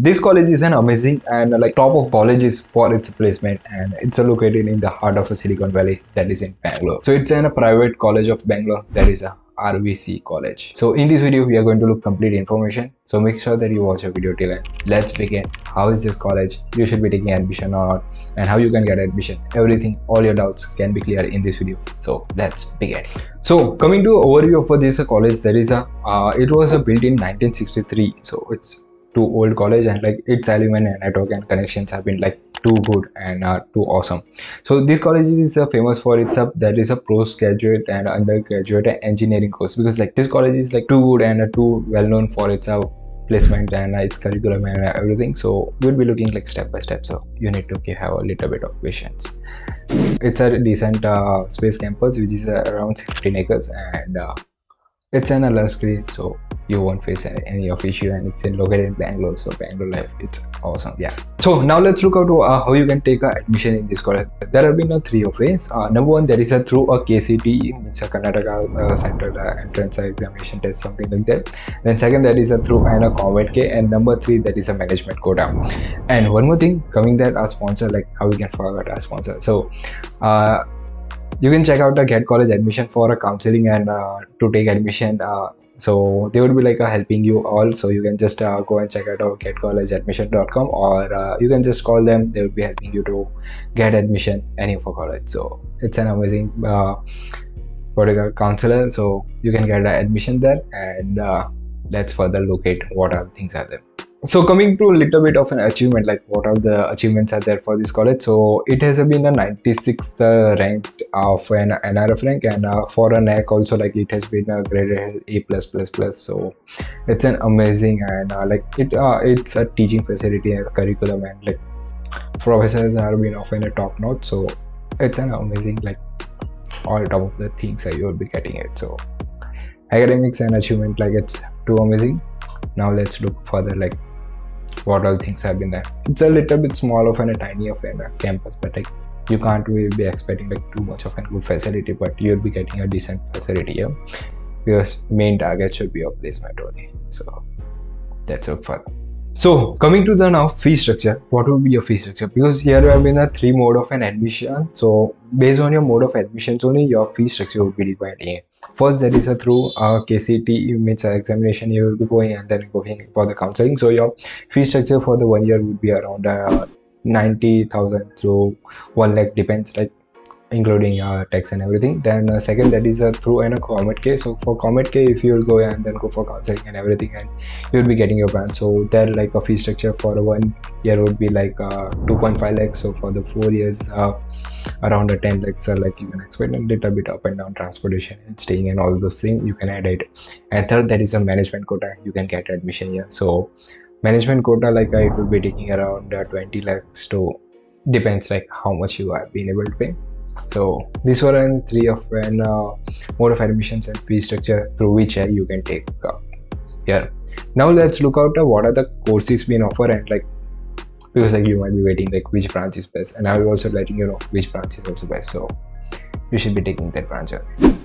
this college is an amazing and like top of colleges for its placement and it's located in the heart of a Silicon Valley that is in Bangalore. So it's in a private college of Bangalore that is a RVC college. So in this video, we are going to look complete information. So make sure that you watch the video till end. Let's begin. How is this college? You should be taking admission or not and how you can get admission. Everything, all your doubts can be clear in this video. So let's begin. So coming to overview of this college, there is a, uh, it was built in 1963. So it's too old college and like its alumni and network and connections have been like too good and uh, too awesome. So this college is uh, famous for its uh, that is a postgraduate and undergraduate engineering course because like this college is like too good and uh, too well known for its uh, placement and uh, its curriculum and uh, everything. So we'll be looking like step by step. So you need to have a little bit of patience. It's a decent uh, space campus which is uh, around 15 acres and it's an lush green so you won't face any of issue and it's located in bangalore so bangalore life it's awesome yeah. So now let's look at uh, how you can take a admission in this college. There have been uh, three of ways. Uh, number one there is a through a KCET means a karnataka uh, central uh, entrance examination test something like that. Then second that is a through and a COMEDK and number three that is a management quota. And one more thing coming that our sponsor like how we can forget our sponsor. So uh you can check out the get college admission for a counseling and uh, to take admission uh, so they would be like uh, helping you all. So you can just uh, go and check out our getcollegeadmission.com or uh, you can just call them. They would be helping you to get admission any for college so it's an amazing uh, counselor. So you can get admission there and uh, let's further look at what other things are there so coming to a little bit of an achievement like what are the achievements are there for this college? So it has been a 96th uh, ranked of an NIRF rank and uh, for a NAAC also like it has been a graded a plus plus plus. So it's an amazing and uh, like it uh, it's a teaching facility and curriculum and like professors have been often a top notch. So it's an amazing like all top of the things that you will be getting it. So academics and achievement like it's too amazing. Now let's look further like what all things have been there. It's a little bit small of and a tiny of a campus but like you can't really be expecting like too much of a good facility but you'll be getting a decent facility here. Because main target should be your placement only. So that's it for so coming to the now fee structure what would be your fee structure? Because here we have been a three mode of an admission. So based on your mode of admissions only your fee structure would be divided first there is a through uh, KCET means examination you will be going and then going for the counseling. So your fee structure for the one year would be around uh, 90000 to 1 lakh depends like including uh, tax and everything. Then uh, second that is uh, through an a COMEDK. So for COMEDK if you will go and then go for counseling and everything and you will be getting your branch so there like a fee structure for one year would be like uh, 2.5 lakhs so for the four years uh, around a 10 lakhs uh, like you can expect a little bit up and down transportation and staying and all those things you can add it. And third that is a management quota you can get admission here. So management quota like uh, it will be taking around uh, 20 lakhs to depends like how much you have been able to pay so these were in three of an uh, mode of admissions and fee structure through which uh, you can take uh, here. Now let's look out uh, what are the courses being offered and like because like you might be waiting like which branch is best. And i will also letting you know which branch is also best. So you should be taking that branch.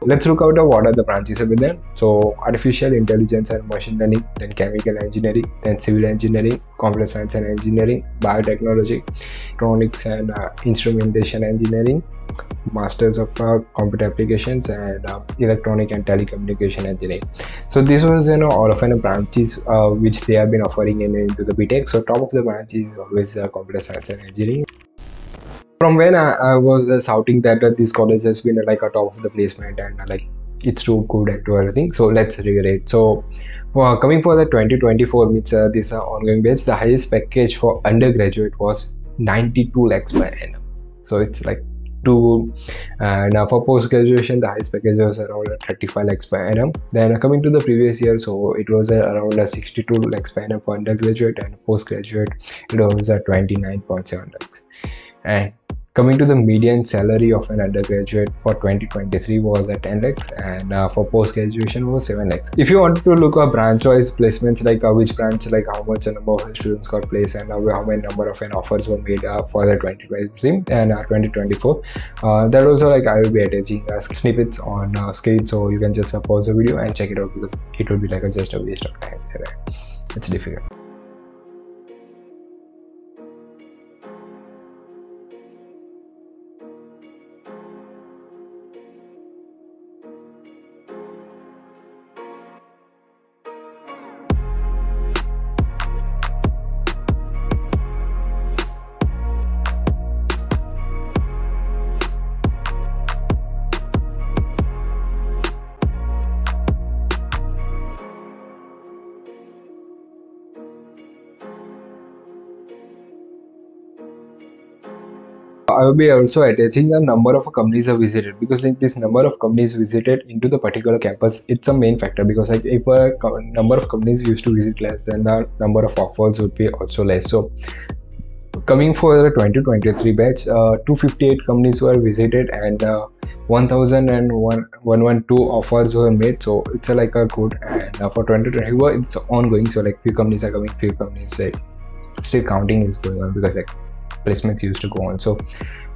Let's look out at what are the branches there so artificial intelligence and machine learning then chemical engineering then civil engineering computer science and engineering biotechnology electronics and uh, instrumentation engineering masters of uh, computer applications and uh, electronic and telecommunication engineering. So this was you know all of the branches uh, which they have been offering in, into the btech so top of the branch is always uh, computer science and engineering. From when I, I was uh, shouting that uh, this college has been like a top of the placement and like it's too good and to everything. So let's reiterate so coming for the 2024 means this ongoing batch the highest package for undergraduate was 92 lakhs per annum. So it's like too and uh, for post graduation the highest package was around 35 lakhs per annum. Then uh, coming to the previous year so it was uh, around 62 lakhs per annum for undergraduate and postgraduate. It was uh, 29.7 lakhs. And Coming to the median salary of an undergraduate for 2023 was at 10 lakhs and uh, for post graduation was 7 lakhs. If you want to look at branch wise placements like uh, which branch like how much a number of students got placed and uh, how many number of an offers were made uh, for the 2023 and uh, 2024 uh, that also like I will be attaching snippets on uh, screen so you can just pause the video and check it out because it will be like a, just a waste of time. It's difficult. I will be also attaching the number of companies I visited because like this number of companies visited into the particular campus it's a main factor because like if a number of companies used to visit less then the number of offers would be also less. So coming for the 2023 batch uh, 258 companies were visited and uh, 1001 offers were made. So it's a, like a good and uh, for 2020 it's ongoing. So like few companies are coming few companies like still counting is going on because like placements used to go on. So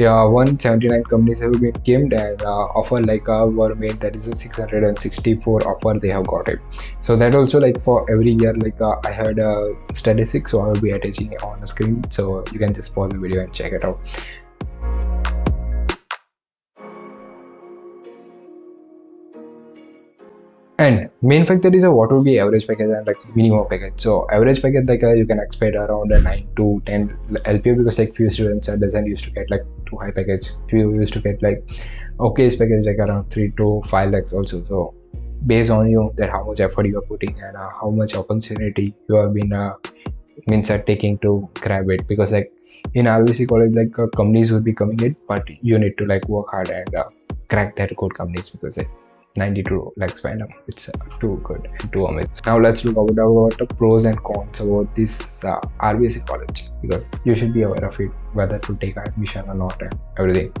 yeah 179 companies have been came and uh, offer like uh, were made that is a 664 offer they have got it. So that also like for every year like uh, i had a statistic so i will be attaching it on the screen. So you can just pause the video and check it out and main factor is a what would be average package and like minimum package. So average package like uh, you can expect around a 9 to 10 lpa because like few students uh, doesn't used to get like too high package. Few used to get like okay package like around 3 to 5 lakhs also. So based on you that how much effort you are putting and uh, how much opportunity you have been uh, means are taking to grab it. Because like in RVC college like uh, companies will be coming in but you need to like work hard and uh, crack that good companies because like 92 lakhs by now it's uh, too good too amazing. Now let's look about, about the pros and cons about this uh, college because you should be aware of it whether to take admission or not and everything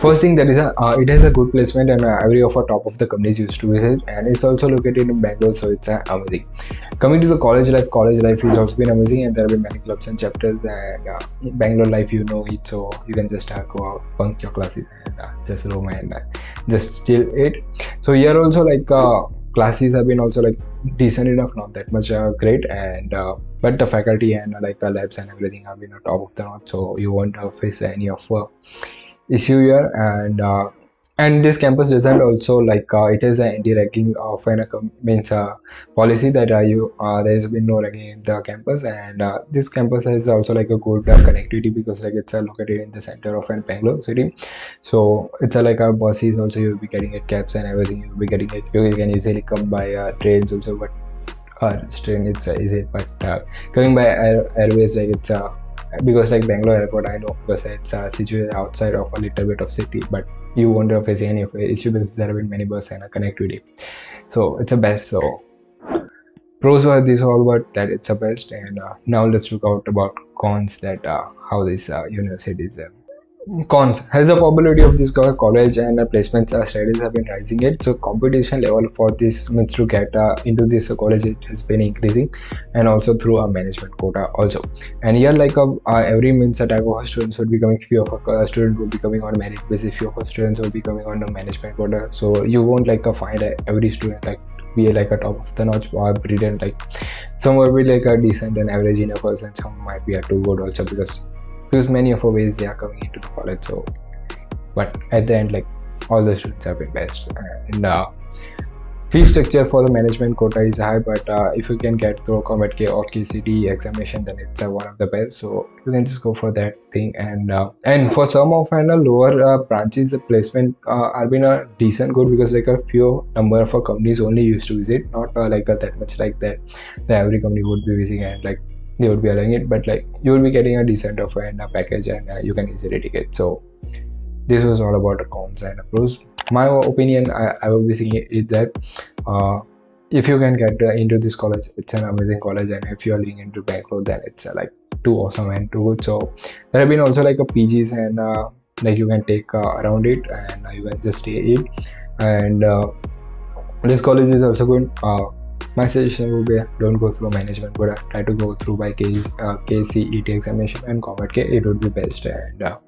first thing that is a, uh, it has a good placement and uh, every of our top of the companies used to visit and it's also located in bangalore so it's uh, amazing. Coming to the college life college life has also been amazing and there have been many clubs and chapters and uh, bangalore life you know it so you can just uh, go out bunk your classes and uh, just roam and just chill it. So here also like classes have been also like decent enough not that much uh, great and uh, but the faculty and uh, like the labs and everything have been on top of the notch so you won't face any of issue here and uh, and this campus design also like uh, it is an anti-ragging of an uh, means uh, policy that uh, you uh, there has been no ragging in the campus and uh, this campus has also like a good connectivity because like it's located in the center of an Bangalore city. So it's like a buses also you'll be getting it cabs and everything you'll be getting it. You can easily come by trains also but uh, train it's easy but coming by air, airways like it's uh, because like Bangalore airport I know because it's uh, situated outside of a little bit of city but you won't face any issue because there have been many bus and a connectivity. So it's a best so. Pros were this all but that it's a best and uh, now let's talk out about cons that uh, how this uh, university is cons. Has the probability of this college and placements uh, studies have been rising it. So competition level for this means to get uh, into this college it has been increasing and also through a management quota also. And here like uh, uh every means a type of students would be coming few of a student will be coming on merit basis few of students will be coming on a management quota. So you won't like uh, find every student like be like a top of the notch or brilliant like some will be like a decent and average enough person some might be a too good also because because many of our ways they are coming into the college so but at the end like all the students have been best. And uh, fee structure for the management quota is high but uh, if you can get through COMEDK or KCET examination then it's uh, one of the best. So you can just go for that thing. And uh, and for some of and lower uh, branches the placement uh, are been a decent good because like a few number of companies only used to visit not uh, like that much like that. The every company would be visiting and like they would be allowing it but like you will be getting a decent offer and a package and uh, you can easily take it. So this was all about cons and pros my opinion I, I will be saying is that uh, if you can get uh, into this college it's an amazing college and if you are living into Bangalore then it's uh, like too awesome and too good. So there have been also like a PGs and uh, like you can take around it and you can just stay it and this college is also good my suggestion would be don't go through management. But try to go through by K, uh, KCET examination and COMEDK it would be best. And uh,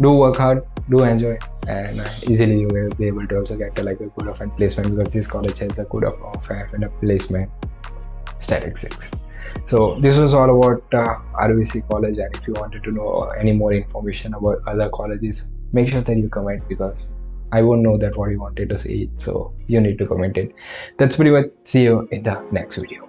do work hard do enjoy and uh, easily you will be able to also get a, like a good of placement because this college has a good of, of a placement statistics. So this was all about uh, RVC college. And if you wanted to know any more information about other colleges make sure that you comment because I won't know that what you wanted to say so you need to comment it. That's pretty much. See you in the next video